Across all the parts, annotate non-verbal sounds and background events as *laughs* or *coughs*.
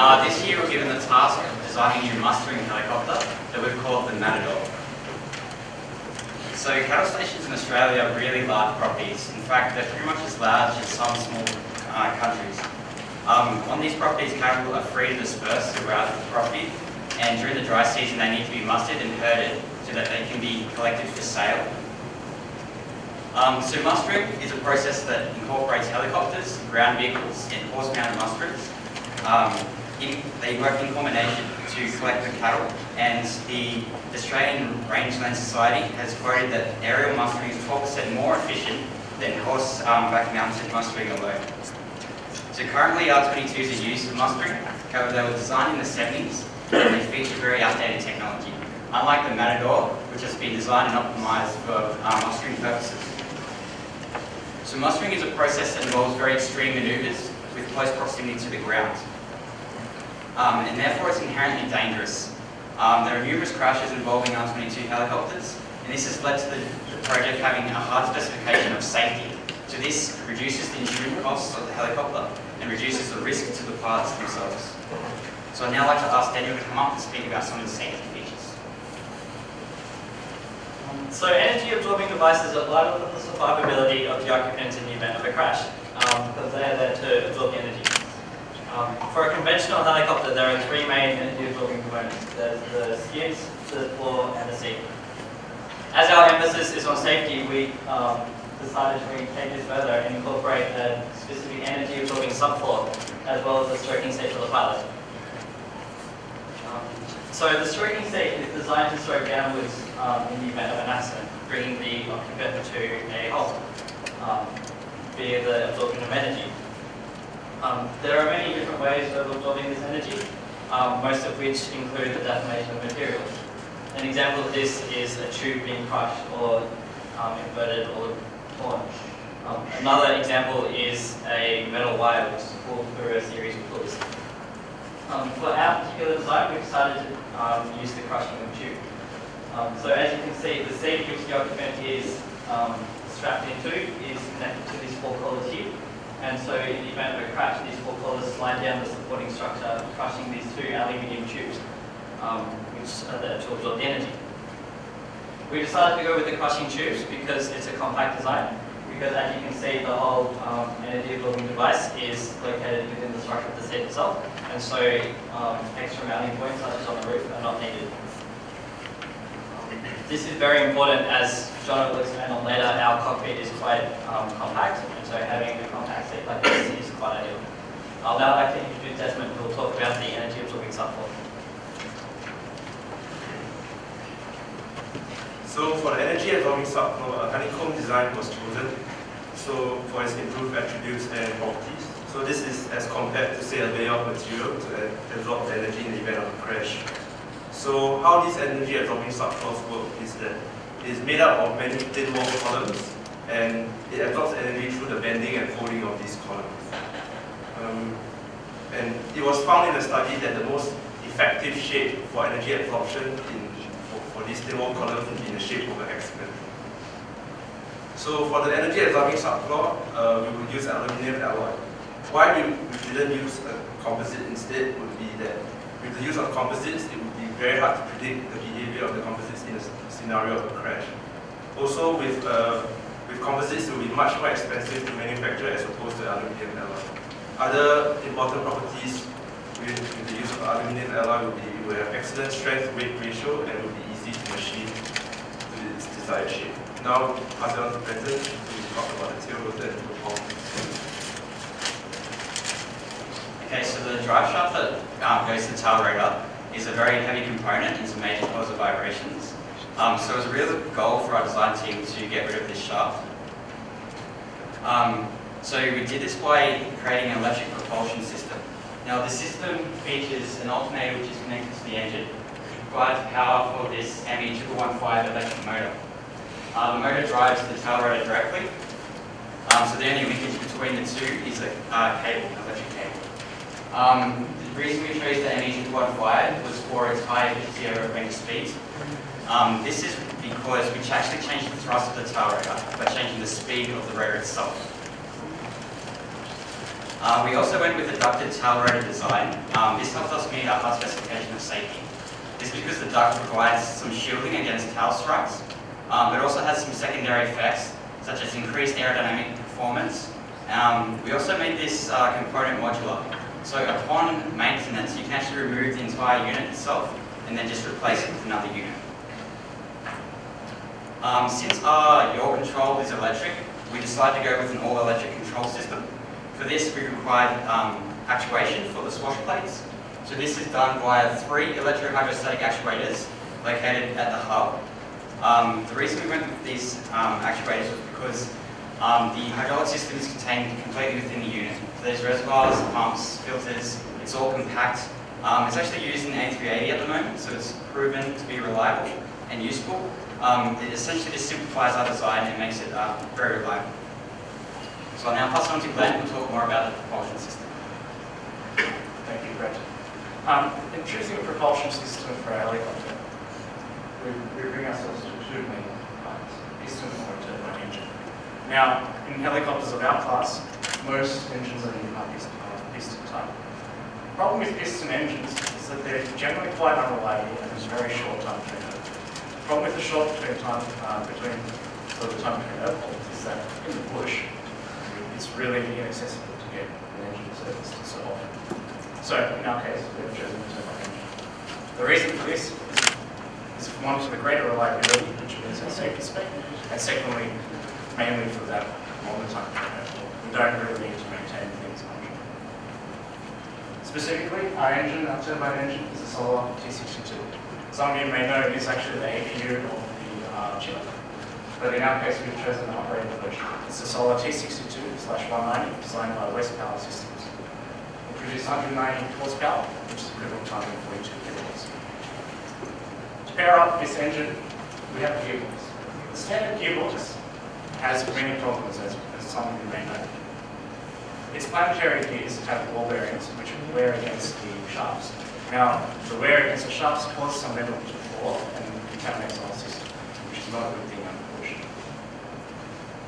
Uh, this year we're given the task of designing a new mustering helicopter that we've called the Matador. So cattle stations in Australia are really large properties. In fact, they're pretty much as large as some small uh, countries. Um, on these properties, cattle are free to disperse throughout the property, and during the dry season they need to be mustered and herded so that they can be collected for sale. Um, so mustering is a process that incorporates helicopters, ground vehicles, and horse-mounted musterers. Um, in, they work in combination to collect the cattle, and the Australian Rangeland Society has quoted that aerial mustering is 12% more efficient than horse-back um, mounted mustering alone. So currently R22s are used for mustering, however they were designed in the 70s and they feature very outdated technology, unlike the Matador, which has been designed and optimized for um, mustering purposes. So mustering is a process that involves very extreme maneuvers with close proximity to the ground. Um, and therefore it's inherently dangerous. Um, there are numerous crashes involving R-22 helicopters, and this has led to the, the, project having a hard specification of safety. So this reduces the insurance costs of the helicopter and reduces the risk to the pilots themselves. So I'd now like to ask Daniel to come up and speak about some of the safety features. Um, so energy absorbing devices are vital for the survivability of the occupants in the event of a crash, um, because they are there to absorb the energy. Um, for a conventional helicopter, there are three main energy-absorbing components. There's the skids, the floor, and the seat. As our emphasis is on safety, we um, decided to take this further and incorporate a specific energy-absorbing subfloor, as well as a stroking seat for the pilot. Um, so the stroking seat is designed to stroke downwards um, in the event of an accident, bringing the occupant to a halt um, via the absorption of energy. Um, there are many different ways of absorbing this energy, um, most of which include the deformation of materials. An example of this is a tube being crushed or um, inverted or torn. Um, another example is a metal wire which is pulled through a series of pulleys. Um, for our particular design, we've decided to um, use the crushing of tube. so as you can see, the seat which the occupant is strapped into is connected to these four collars here. And so in the event of a crash, these four collars slide down the supporting structure, crushing these two aluminium tubes, um, which are there to absorb the energy. We decided to go with the crushing tubes because it's a compact design, because as you can see, the whole um, energy absorbing device is located within the structure of the seat itself, and so um, extra mounting points such as on the roof are not needed. This is very important as John will expand on later, our cockpit is quite um, compact, so having a compact seat like this is quite ideal. I'll now like to introduce Desmond who will talk about the energy absorbing subfloor. So for the energy absorbing subfloor, a uh, honeycomb design was chosen so for its improved attributes and properties. So this is as compared to say a of material to uh, absorb the energy in the event of a crash. So how these energy absorbing subfloors work is that it is made up of many thin wall columns and it absorbs energy through the bending and folding of these columns. Um, and it was found in a study that the most effective shape for energy absorption in, for, for these wall columns would be in the shape of an hexagon. So for the energy absorbing subfloor, uh, we would use an aluminum alloy. Why we, we didn't use a composite instead would be that with the use of composites, it would be very hard to predict the behavior of the composites in a scenario of a crash. Also, with, uh, with composites, it will be much more expensive to manufacture as opposed to aluminum alloy. Other important properties with, with the use of aluminum alloy will be it will have excellent strength-weight ratio and will be easy to machine to its desired shape. Now, pass it on to Brenton to talk about the tail rotor and. Okay, so the drive shaft that um, goes to the tail rotor is a very heavy component and it's a major cause of vibrations. Um, so it was a real goal for our design team to get rid of this shaft. Um, so we did this by creating an electric propulsion system. Now the system features an alternator which is connected to the engine, provides power for this ME215 electric motor. Uh, the motor drives the tail rotor directly, um, so the only linkage between the two is a uh, cable, electric cable. Um, the reason we chose the ME215 was for its high efficiency over range speeds. Um, this is because we actually changed the thrust of the tail rotor by changing the speed of the rotor itself. Uh, we also went with a ducted tail rotor design. Um, this helps us meet our specification of safety. This is because the duct provides some shielding against tail strikes, um, but also has some secondary effects, such as increased aerodynamic performance. Um, we also made this uh, component modular. So upon maintenance, you can actually remove the entire unit itself and then just replace it with another unit. Um, since our yaw control is electric, we decided to go with an all-electric control system. For this, we required um, actuation for the swash plates. So this is done via three electrohydrostatic actuators located at the hub. Um, the reason we went with these um, actuators was because um, the hydraulic system is contained completely within the unit. So there's reservoirs, pumps, filters, it's all compact. Um, it's actually used in A380 at the moment, so it's proven to be reliable and useful. Um, it essentially just simplifies our design and makes it uh, very reliable. So I'll now pass on to Glenn, who'll talk more about the propulsion system. Thank you, Brett. Um, in choosing a propulsion system for a helicopter, we, we bring ourselves to two main parts, piston or turbine engine. Now, in helicopters of our class, most engines are in piston, piston type. The problem with piston engines is that they're generally quite unreliable and there's very short time turnover. The problem with the short between time uh, between so the time between airports is that in the bush, it's really inaccessible to get an engine service serviced so often. So in our case, we've chosen the turbine engine. The reason for this is, is one for the greater reliability, which is our safety spec, and secondly, mainly for that longer time turnover. We don't really need to maintain things much. Specifically, our engine, our turbine engine, is a Solar T62. Some of you may know it is actually the APU of the uh, chiller, but in our case, we've chosen the operating version. It's a Solar T62 slash 190 designed by West Power Systems. It produces 190 horsepower, which is equivalent to 142 kilowatts. To pair up this engine, we have gearbox. The standard gearbox has many problems, as, as some of you may know. Its planetary gears have ball bearings, which wear against the shafts. Now, the wear against the shafts causes some metal to fall and contaminates whole system, which is not a good thing, unfortunately.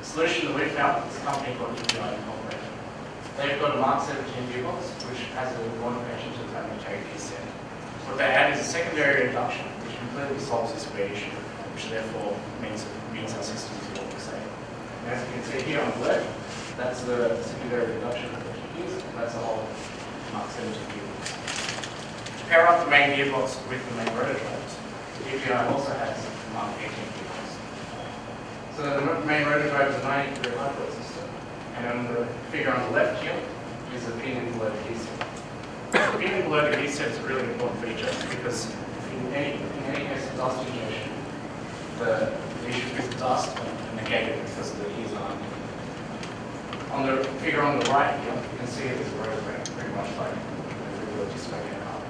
The solution that we found is a company called EPI Incorporated. They've got a Mark 17 gearbox, which has a modification to the planetary set. What they add is a secondary reduction, which completely solves this wear issue, which therefore means, means our system is more safe. And as you can see here on the left, that's the secondary reduction of the gears, and that's the whole Mark 17 gearbox. Pair up the main gearbox with the main rotor drives, EPI also has Mark 18 gearbox. So the main rotor drive is a 90 degree high system, and on the figure on the left here is a pin and blow adhesive. The pin and blow adhesive is a really important feature because in any, in any case of dust injection, the, the issues with dust are negated because of the adhesive on on the figure on the right here, you can see it is rotor pretty much like we were just making it up.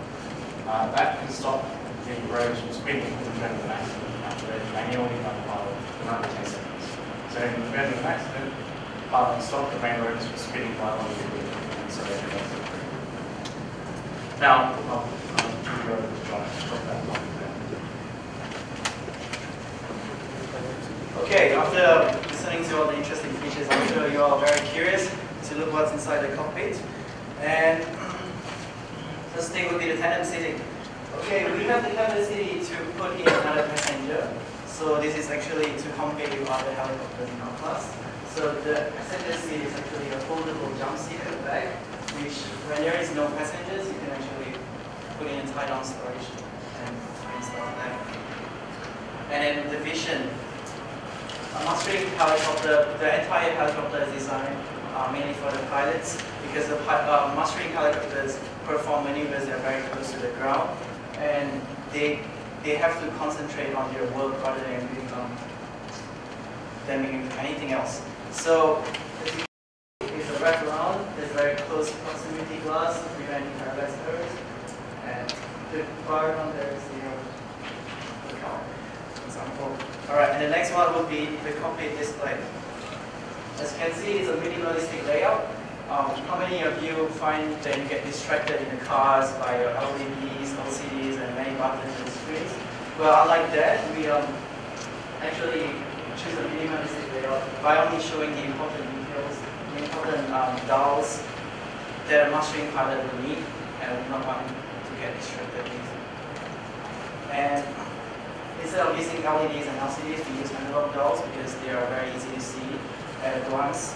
Uh, that can stop the from spinning in the event of an accident, manually by the pilot for another 10 seconds. So in the event of an accident, the pilot can stop the main rotors from spinning wheel, and so they can exit through. Now, I'll, give over to John to talk about one there. Okay, after listening to all the interesting features, I'm sure you're all very curious to look what's inside the cockpit. And first thing would be the seating. Okay, we have the capacity to put in another passenger. So this is actually to compare with other helicopters in our class. So the passenger seat is actually a foldable jump seat at the back, which when there is no passengers, you can actually put in a tie-down storage and install that. And then the vision, a mustering helicopter, the entire helicopter is designed uh, mainly for the pilots because the uh, mustering helicopters perform maneuvers that are very close to the ground and they they have to concentrate on their work rather than doing um, than anything else. So it's a wrap around, there's very close proximity glass preventing parallax errors and the bar on there is the, the example. All right, and the next one will be the complete display. As you can see, it's a minimalistic layout. Um, how many of you find that you get distracted in the cars by your LEDs, LCDs, and many buttons and screens? Well, unlike that, we um, actually choose a minimalistic layout by only showing the important details, the important um, dials, they're mastering harder than me, and not want to get distracted with. And instead of using LEDs and LCDs, we use analog dolls because they are very easy to see at a glance.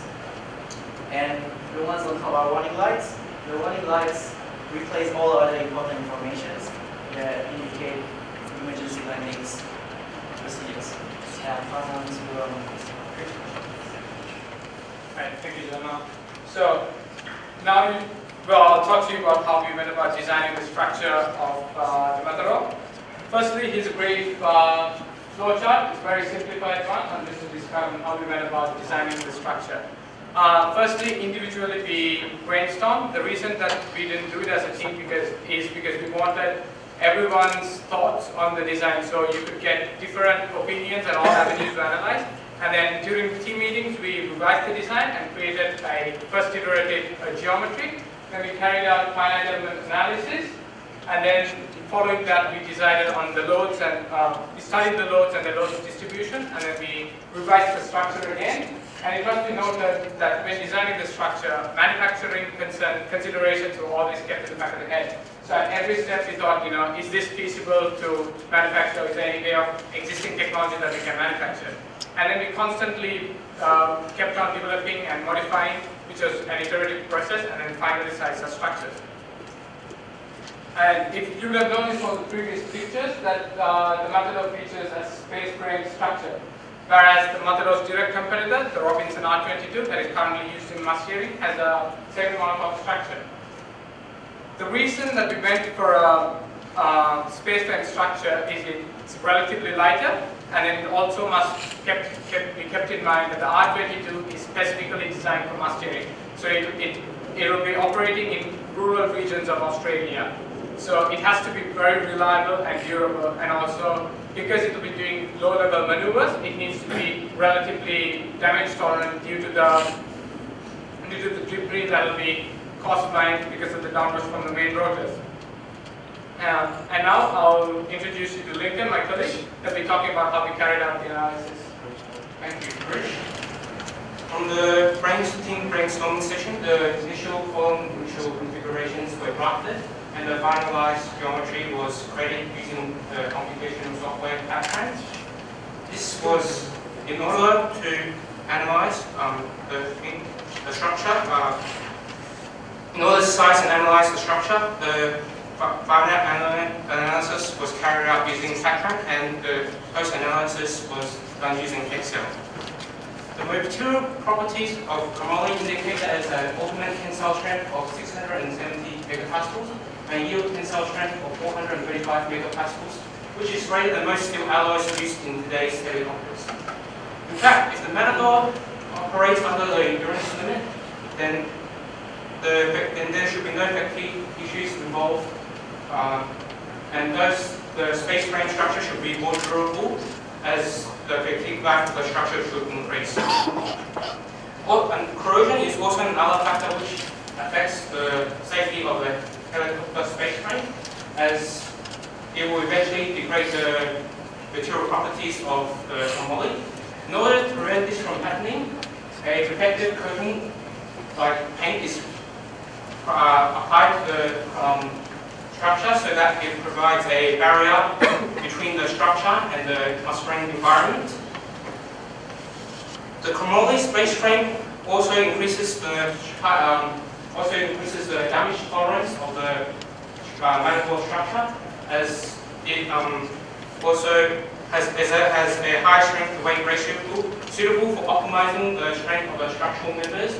And the ones on top are warning lights. The warning lights replace all other important informations that indicate emergency landings procedures. Yeah, pass on to um, Right, thank you, Jonah. So now, you, well, I'll talk to you about how we went about designing the structure of uh, the Matador. Firstly, here's a brief uh, flow chart. It's a very simplified one, and this is describing how we went about designing the structure. Uh, firstly, individually we brainstormed. The reason that we didn't do it as a team because is because we wanted everyone's thoughts on the design so you could get different opinions and all avenues to analyze. And then during the team meetings, we revised the design and created a first iterative uh, geometry. Then we carried out finite element analysis. And then following that, we decided on the loads and uh, we studied the loads and the loads distribution. And then we revised the structure again. And it must be noted that when designing the structure, manufacturing concern, considerations were always kept in the back of the head. So at every step we thought, you know, is this feasible to manufacture? Is there any way of existing technology that we can manufacture? And then we constantly uh, kept on developing and modifying, which was an iterative process, and then finally sized the structures. And if you would have noticed from the previous pictures that uh, the Matador features a space frame structure, whereas the Matador's direct competitor, the Robinson R22, that is currently used in mustering, has a semi monocoque structure. The reason that we went for a, a space structure is it's relatively lighter and it also must kept, kept, be kept in mind that the R22 is specifically designed for mustering. So it, it, it will be operating in rural regions of Australia. So it has to be very reliable and durable and also because it will be doing low level maneuvers, it needs to be relatively damage tolerant due to the due to the debris that will be cost blind because of the downburst from the main rotors. Um, and now I'll introduce you to Lincoln, my colleague, that will be talking about how we carried out the analysis. Thank you, Krish. From the brainstorming brainstorming session, the initial column initial configurations were drafted, and the finalized geometry was created using the computational software CAD This was in order to analyze um, the, the structure uh, in order to size and analyze the structure, the finite analysis was carried out using Patran and the post-analysis was done using Excel. The material properties of chromoly indicate that it's an ultimate tensile strength of 670 megapascals and yield tensile strength of 435 megapascals, which is greater than most steel alloys used in today's helicopters. In fact, if the Matador operates under the endurance limit, then the, then there should be no factory issues involved. Um, and thus the space frame structure should be more durable as the fatigue life of the structure should increase. And corrosion is also another factor which affects the safety of the helicopter space frame as it will eventually degrade the material properties of the chromoly. In order to prevent this from happening, a protective coating like paint is uh, applied to the um, structure so that it provides a barrier *coughs* between the structure and the constrained environment. The chromoly space frame also increases the um, also increases the damage tolerance of the uh, manifold structure as it um, also has, a, has a high strength to weight ratio suitable for optimizing the strength of the structural members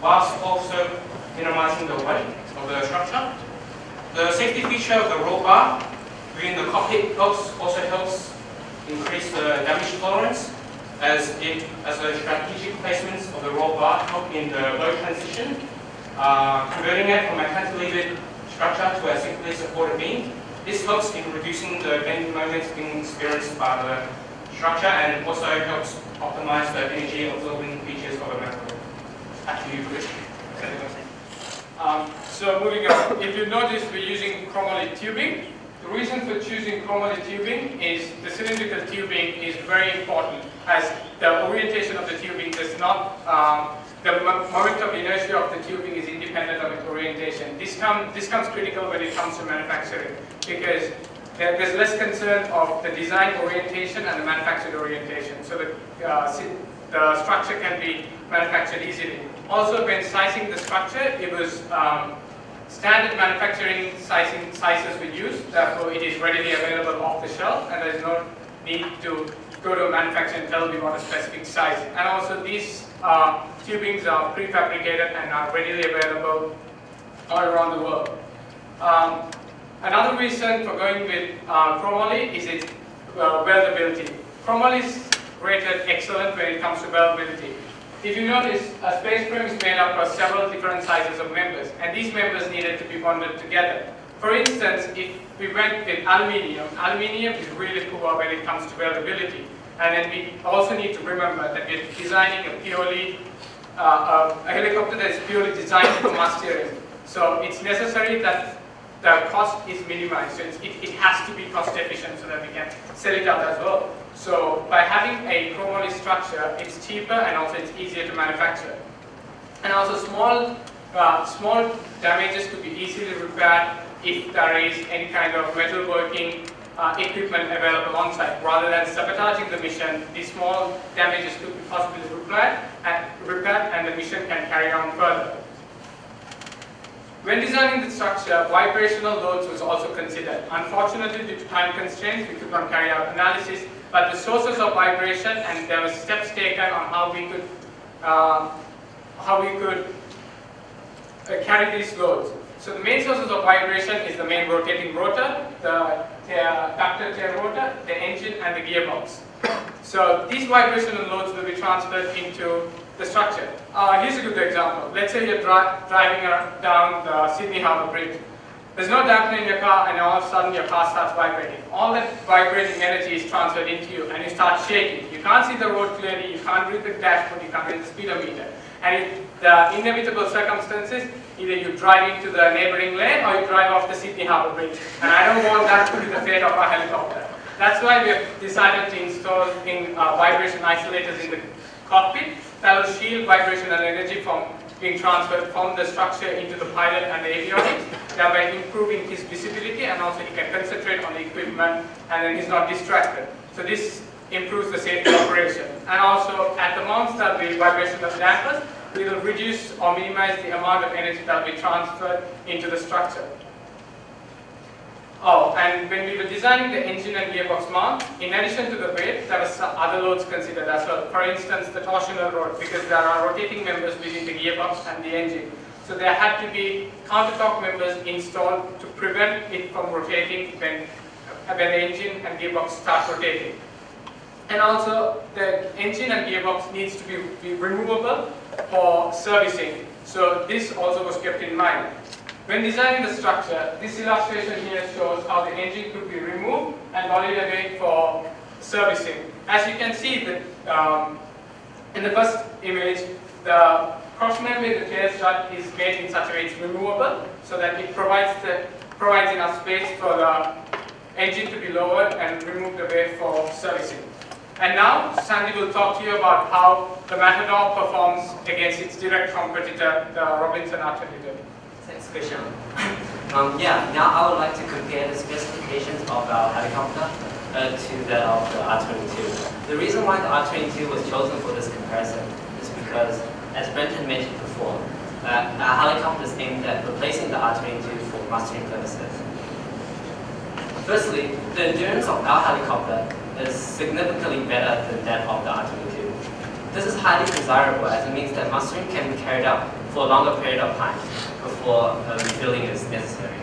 whilst also minimizing the weight of the structure. The safety feature of the roll bar within the cockpit helps, also helps increase the damage tolerance as it as the strategic placements of the roll bar help in the load transition, uh, converting it from a cantilevered structure to a simply supported beam. This helps in reducing the bending moments being experienced by the structure and also helps optimize the energy absorbing features of a metal. Actually, Chris. Um, so moving on, if you notice we're using chromoly tubing. The reason for choosing chromoly tubing is the cylindrical tubing is very important as the orientation of the tubing does not, um, the moment of inertia of the tubing is independent of its orientation. This, come, this comes critical when it comes to manufacturing because there, there's less concern of the design orientation and the manufactured orientation. So the, uh, the structure can be manufactured easily. Also, when sizing the structure, it was um, standard manufacturing sizing sizes were used. Therefore, it is readily available off the shelf, and there is no need to go to a manufacturer and tell we want a specific size. And also, these uh, tubings are prefabricated and are readily available all around the world. Um, another reason for going with uh, chromoly is its uh, weldability. Chromoly is rated excellent when it comes to weldability. If you notice, a space frame is made up of several different sizes of members, and these members needed to be bonded together. For instance, if we went with aluminium, aluminium is really poor when it comes to weldability. And then we also need to remember that we're designing a purely, uh, a, helicopter that is purely designed for mustering. So it's necessary that the cost is minimized. So it, it has to be cost efficient so that we can sell it out as well. So by having a chromoly structure, it's cheaper and also it's easier to manufacture. And also small, uh, small damages could be easily repaired if there is any kind of metalworking uh, equipment available on site. Rather than sabotaging the mission, these small damages could be possibly repaired and, repaired and the mission can carry on further. When designing the structure, vibrational loads was also considered. Unfortunately, due to time constraints, we could not carry out analysis, but the sources of vibration and there were steps taken on how we could, uh, how we could uh, carry these loads. So the main sources of vibration is the main rotating rotor, the ta- ducted tail rotor, the engine, and the gearbox. So these vibrational loads will be transferred into the structure. Uh, here's a good example. Let's say you're dri- driving down the Sydney Harbour Bridge. There's no dampener in your car, and all of a sudden your car starts vibrating. All that vibrating energy is transferred into you, and you start shaking. You can't see the road clearly, you can't read the dashboard, you can't read the speedometer. And it, the inevitable circumstances, either you drive into the neighboring lane or you drive off the Sydney Harbour Bridge. And I don't want that to be the fate of our helicopter. That's why we have decided to install in uh, vibration isolators in the cockpit that will shield vibrational energy from being transferred from the structure into the pilot and the avionics, thereby improving his visibility and also he can concentrate on the equipment and then he's not distracted. So this improves the safety operation. And also at the mounts that will be vibrational dampers, we will reduce or minimize the amount of energy that will be transferred into the structure. Oh, and when we were designing the engine and gearbox mount, in addition to the weight, there were other loads considered as well. For instance, the torsional load, because there are rotating members within the gearbox and the engine. So there had to be counter-torque members installed to prevent it from rotating when, when the engine and gearbox start rotating. And also, the engine and gearbox needs to be, be removable for servicing. So this also was kept in mind. When designing the structure, this illustration here shows how the engine could be removed and lollied away for servicing. As you can see, the, um, in the first image, the cross member the tail strut is made in such a way it's removable, so that it provides the provides enough space for the engine to be lowered and removed away for servicing. And now, Sandy will talk to you about how the Matador performs against its direct competitor, the Robinson R22. Thanks, Christian. Um, yeah, now I would like to compare the specifications of our helicopter uh, to that of the R-22. The reason why the R-22 was chosen for this comparison is because, as Brenton mentioned before, uh, our helicopter is aimed at replacing the R-22 for mustering purposes. Firstly, the endurance of our helicopter is significantly better than that of the R-22. This is highly desirable as it means that mustering can be carried out for a longer period of time before uh, is necessary.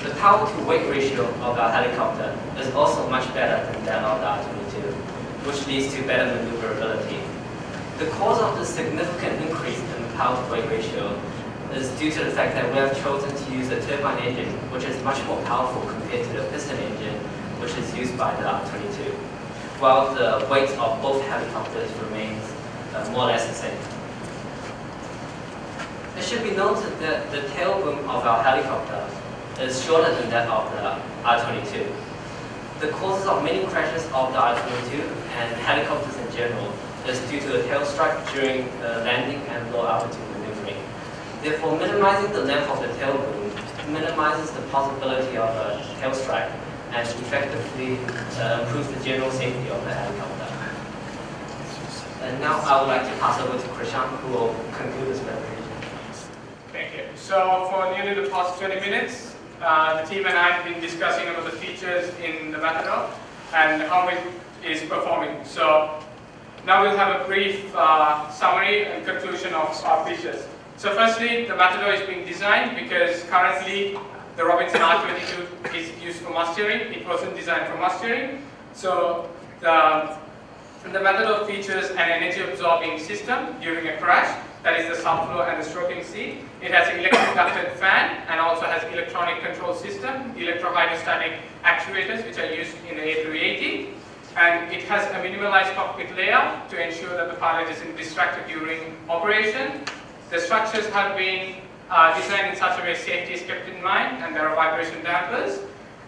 The power to weight ratio of our helicopter is also much better than that of the R-22, which leads to better maneuverability. The cause of the significant increase in the power to weight ratio is due to the fact that we have chosen to use a turbine engine, which is much more powerful compared to the piston engine, which is used by the R-22, while the weight of both helicopters remains uh, more or less the same. It should be noted that the tail boom of our helicopter is shorter than that of the R-22. The causes of many crashes of the R-22 and helicopters in general is due to the tail strike during uh, landing and low altitude maneuvering. Therefore, minimizing the length of the tail boom minimizes the possibility of a tail strike and effectively uh, improves the general safety of the helicopter. And now I would like to pass over to Krishan, who will conclude this presentation. Thank you. So for nearly the past 20 minutes, uh, the team and I have been discussing about the features in the Matador and how it is performing. So now we'll have a brief uh, summary and conclusion of our features. So firstly, the Matador is being designed because currently the Robinson R22 is used for mustering. It wasn't designed for mustering. So the, the method of features an energy absorbing system during a crash that is the subfloor and the stroking seat. It has an electric ducted fan and also has electronic control system, electrohydrostatic actuators which are used in the A380. And it has a minimalized cockpit layout to ensure that the pilot isn't distracted during operation. The structures have been uh, designed in such a way safety is kept in mind and there are vibration dampers.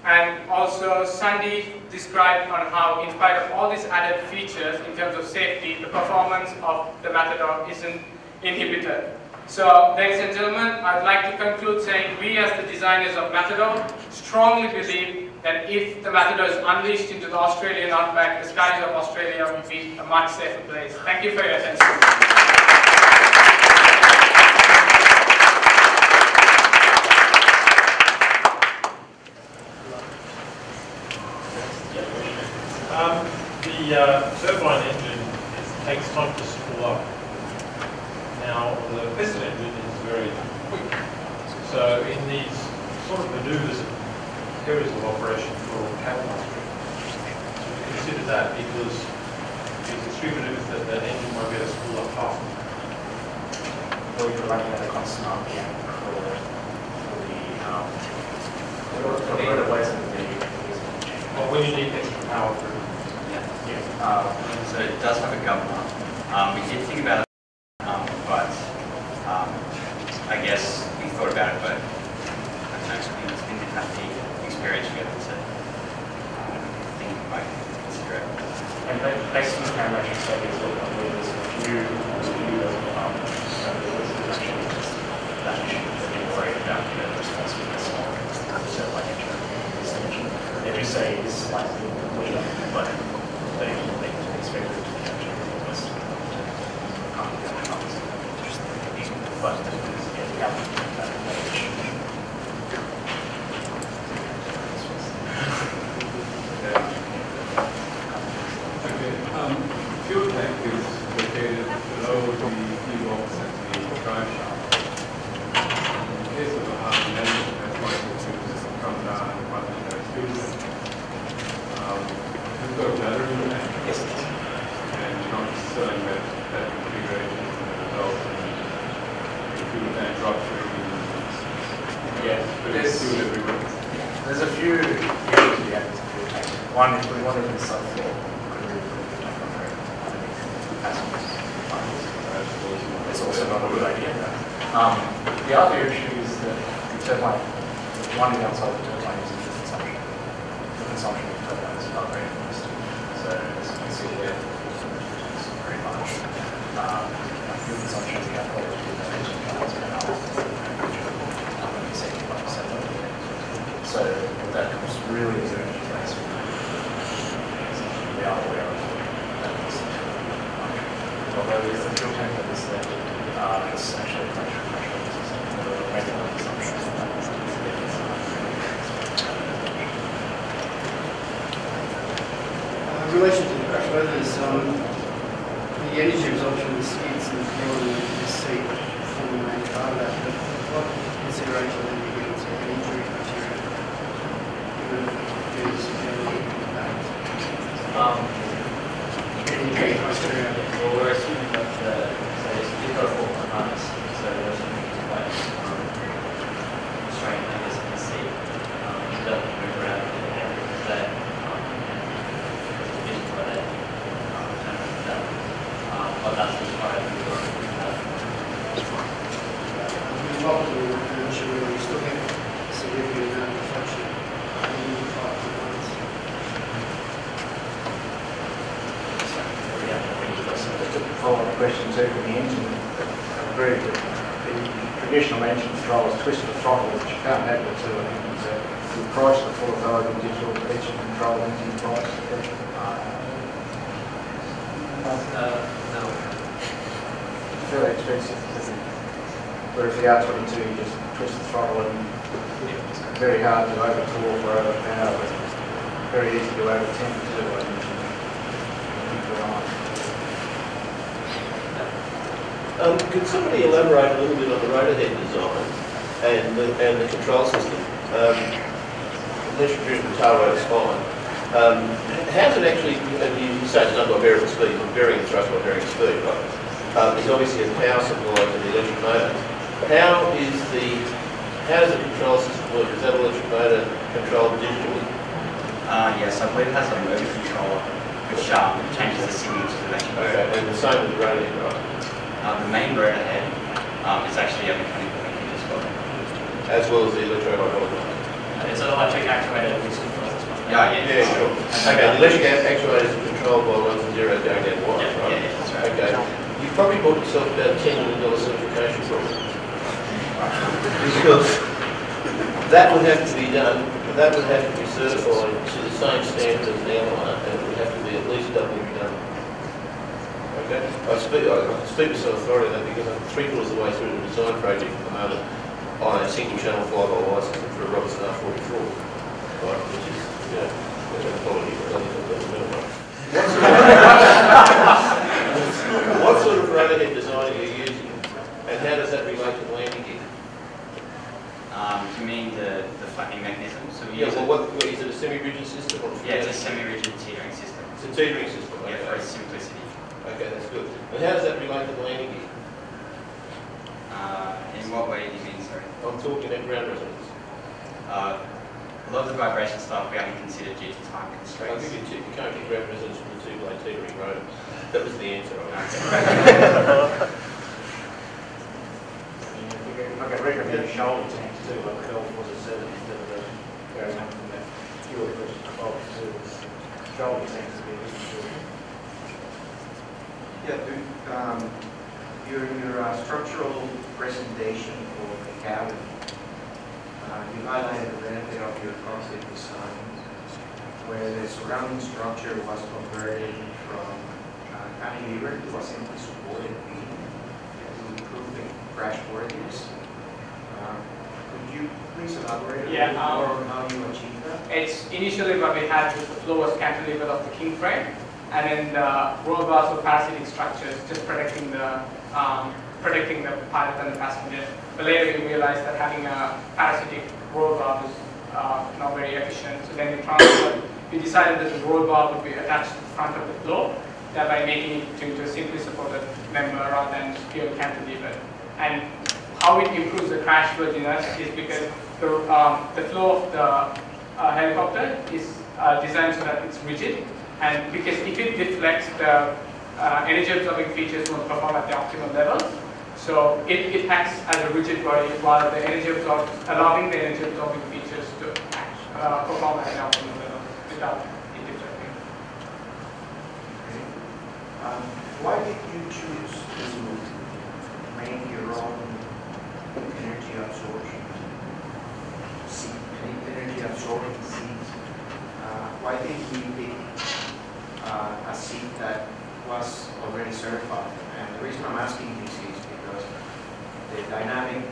And also Sandy described on how in spite of all these added features in terms of safety, the performance of the Matador isn't inhibited. So ladies and gentlemen, I'd like to conclude saying we as the designers of Matador strongly believe that if the Matador is unleashed into the Australian outback, the skies of Australia will be a much safer place. Thank you for your attention. Um, the uh, turbine engine takes time to spool up. Now, the piston engine is very quick. So in these sort of maneuvers and areas of operation for mustering, so consider that because it's extreme maneuvers that the engine won't be able to spool up fast. Or you're running at a constant RPM for, for the, um, for the, for the of the, But when you need extra power through yeah, uh, So it does have a governor. Um, we did think about it, um, but um, I guess we thought about it, but I don't know, we just didn't have the experience yet to um, think we might consider it. And ba- based on the parametric studies, look, I believe there's a few, there's a few of, um, so there's actually just that issue that you're worried about, the responsiveness of the turbine engine. this engine. They do say it's slightly weaker, but they, they expect it to be actually almost, um, but, yeah, we have that, that issue. Okay, um, fuel tank is located below the gearbox and the drive shaft. In case of a hard landing, that's why the tubes come down and run in the fuel. Um, You've got a battery in there? Yes. And you're not selling that, that configuration as a result, and the fuel tank drops really, Yeah, but there's, there's a few areas we have to. One, if we wanted to underneath passengers? It's also not a good idea. Um, the other issue is that the turbine, one downside of the turbine is the consumption. The consumption of the turbine is not very modest. So as you can see here, it's very much. Um, fuel consumption is about probably two thousand pounds per hour. Um, and it's 85% of it. So that comes really into energy price. We are aware of that. Although it's the fuel tank that is there, uh, it's actually a pressure pressure. The regular consumption. Uh, In relation to the crash worthiness, um, the energy absorption of the skids and the fuel in the seat form the main part of that, but what consideration did you give to an injury criteria? Given the severely impact. Um, Injury criteria. well, we're assuming that the, so it's you've got a full harness, so we're assuming it's quite um, strained, I guess, in the seat. Um, it doesn't move around in the air, that, um, there's a vision for that, um, kind of that, um, but that's as far as we go. Uh, There's multiple initially we still control is twist the throttle, which you can't have the two. I think it's a, the price, the full authority digital engine control engine price. Uh, no. It's fairly expensive. Whereas the R22, you just twist the throttle and it's very hard to overtorque or overpower, but very easy to overtemp too. I think. Um, could somebody elaborate a little bit on the rotor head design and the, and the control system? Um, electric driven tail rotor is fine. Um, how's it actually, you say it's done by variable speed, or varying thrust by varying speed, right? Um, it's obviously a power supply to the electric motor. How is the, how does the control system work? Is that electric motor controlled digitally? Uh, yes, I believe it has a motor controller, which um, changes the signal to the electric Okay, motor. and the same with the rotor head, right? Uh, the main rotor head um, is actually a mechanical engine as well. As well as the electrohydraulic. It's an electric actuator which controls this one. Yeah, yeah. Yeah, sure. Okay, the electric actuator is controlled by ones and zeros going down wires, Yeah, right? yeah, yeah, that's right. Okay. You've probably bought yourself about ten million dollar certification for it. *laughs* Because that would have to be done, that would have to be certified to the same standard as an airline, and it would have to be at least double done. Okay? I speak, I I speak with some authority on that because I'm three quarters of the way through the design project at the moment on a single channel flyby license for a Robinson R44, right, which is, you know, quality, but only for the middle one. What sort of radar design are you using, and how does that relate to landing gear? Um, you mean the, the flattening mechanism? So we Yeah, use well, it, what, what, is it a semi-rigid system or? yeah, it's a semi-rigid teetering system. It's a teetering system, Yeah, okay. for its simplicity. Okay, that's good. And how does that relate to the landing gear? Uh, in what way do you mean, sorry? I'm talking at ground resonance. Uh, a lot of the vibration stuff we haven't considered due to time I constraints. think you, you can't get ground resonance from the two-blade teetering rotor. That was the answer. I was- And if you get- Like a recommend shoulder tanks too, like the Bell was a seven instead of the, going up from that fuel efficient twelve to shoulder tanks to be used Yeah, the, um, your, your uh, structural presentation for the cabin, uh, you highlighted the benefit of your concept design, where the surrounding structure was converted from uh, cantilever to a simply supported beam to improve the crash worthiness. Uh, Could you please elaborate a Yeah, um, more on how you achieved that? It's initially what we had was the lowest cantilever of the king frame, and then the roll bars were parasitic structures, just protecting the um, protecting the pilot and the passenger. But later we realized that having a parasitic roll bar was uh, not very efficient. So then we. We decided that the roll bar would be attached to the front of the floor, thereby making it into a simply supported member rather than pure cantilever. And how it improves the crash worthiness is because the, um, the flow of the uh, helicopter is uh, designed so that it's rigid, and because if it deflects, the uh, energy absorbing features won't perform at the optimal level. So it, it acts as a rigid body while the energy absorb, allowing the energy absorbing features to uh, perform an optimal level without interfering. deflecting. Um, Why did you choose to make your own energy absorption seat, en- energy absorbing seat? Uh, Why didn't you pick uh, a seat that was already certified? And the reason I'm asking this the dynamic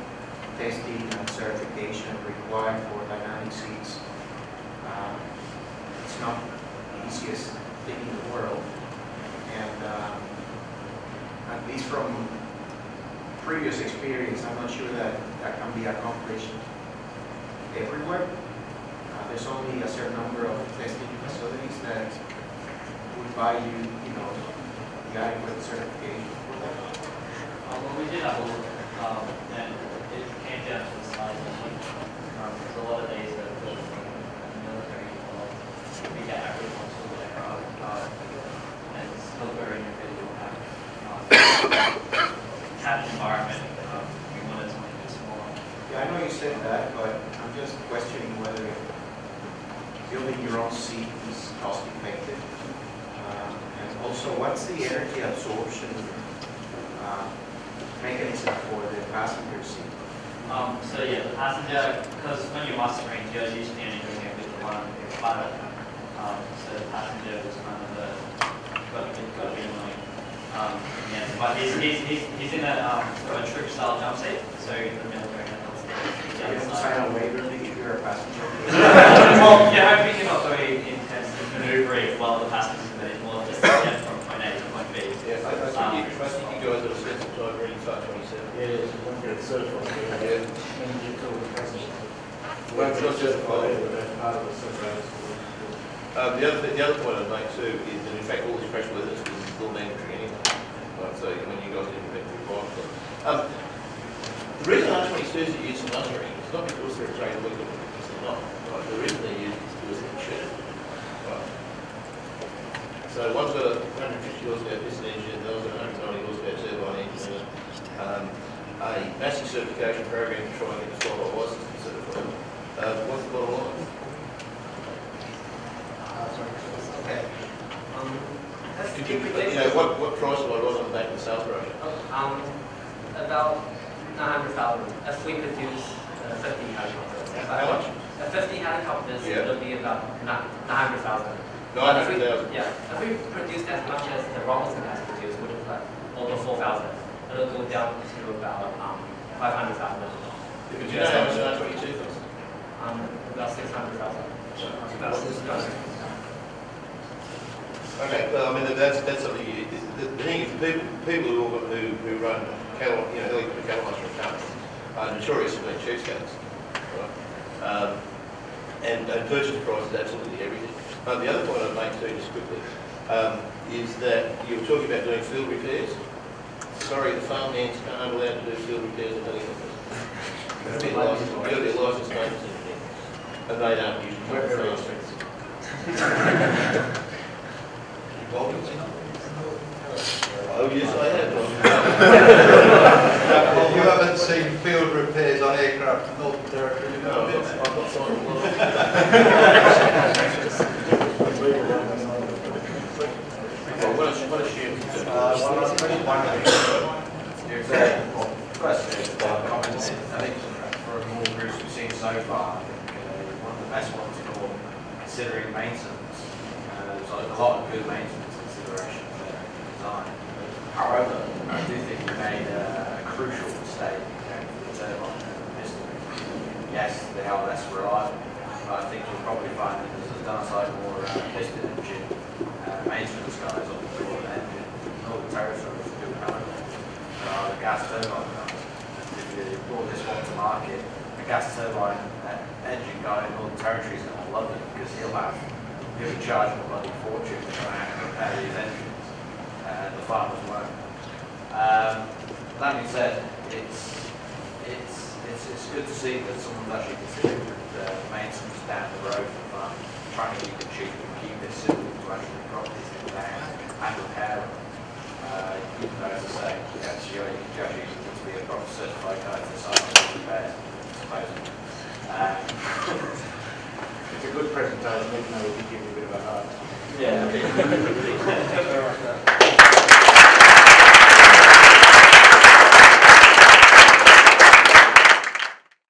testing and certification required for dynamic seats, uh, it's not the easiest thing in the world. And um, at least from previous experience, I'm not sure that that can be accomplished everywhere. Uh, There's only a certain number of testing facilities that would buy you, you know, the adequate certification for that. Well, we did have a look, um, and it came down to the size issue. Um, a lot of these are built from the military, or we get agricultural aircraft, uh, and it's still very individual have, um, cabin environment, um, we wanted something a bit smaller. Yeah, I know you said that, but I'm just questioning whether building your own seat is cost effective. Um, And also, what's the energy absorption uh, mechanism for the passenger seat? Um, so yeah, the passenger, because when you're mustering, you're usually only doing it with the one pilot. Um, so the passenger was kind of the, got a bit, got a bit annoying. Um, yeah, but he's, he's, he's, he's in a, um, sort of a troop style jump seat, so the military has You don't sign a waiver that you're a passenger. well, you're hoping you're not very intense maneuvering while the passengers are there, more just to get from point A to point B. Yeah, I, I think you, I think you guys have spent some time reading Part twenty-seven. Yeah, it's one get certified. Yeah. When you get all the passengers. Of the. Um, the other, the other point I'd make too is that in fact all this crash worthiness was still mandatory anyway. Right, so when you guys implement the requirement. Um, the reason R twenty twos are used for mustering is not because they're a great legal, because they're not. Right, the reason they're used is because they're cheap. Right. So one's got a hundred fifty horsepower piston engine, the other's got a hundred ninety horsepower turbine engine in. Um, a massive certification program to try and get the flight license to be certified. Uh, what's the bottom line? Okay. Um, that's Could you, you know, what, what price will I on the back of the sales brochure? Um, about nine hundred thousand, if we produce uh, fifty helicopters. If How much? Uh, fifty helicopters, Yeah. it'll be about nine hundred thousand. Nine hundred thousand? Yeah, if we produce as much as the Robinson has produced, which is like over four thousand, it'll go down to about, um, five hundred thousand. Do you know how much an R twenty-two costs? Um, about six hundred thousand. Okay, well, I mean, that's, that's something you, the, the thing is, people, people who, who, run cattle, you know, helicopter cattle muster companies are notorious for being cheapskates. Um, and, and purchase price is absolutely everything. Uh, the other point I'd make too, just quickly, um, is that you were talking about doing field repairs. Sorry, the farmhands aren't allowed to do field repairs. You've got to be licensed, you've got to be licensed. And they don't usually. We're very expensive. Oh, yes, I have. You haven't seen field repairs on aircraft in Northern Territory? No, I've got, I've got some. Well, what is, what is? Uh, one last question, one There's a question, uh, comment, I think for all the groups we've seen so far, I think uh, one of the best ones for considering maintenance. Uh, so a lot of good maintenance considerations there in design. However, I do think we made a crucial mistake for the turbine the piston. Yes, they are less reliable, but I think you'll probably find that there's a downside more uh, piston engine uh, maintenance guys on the floor the engine, Northern Territory is doing another There are the gas turbine guys. If you brought this one to market, a gas turbine going to love it because he'll have, he'll be a bloody fortune to try and repair these engines. Uh, the farmers won't. Um, that being said, it's, it's, it's, it's good to see that someone's actually considering the maintenance down the road for the farm, trying to keep it cheap and keep it simple to actually drop these things down and repair them. Uh, even though, as I say, you actually, you need to be a proper certified guy to sign off on repair, supposedly. Um, *laughs* It's a good presentation, even though we did give you a bit of a hard. Yeah. *laughs* *laughs*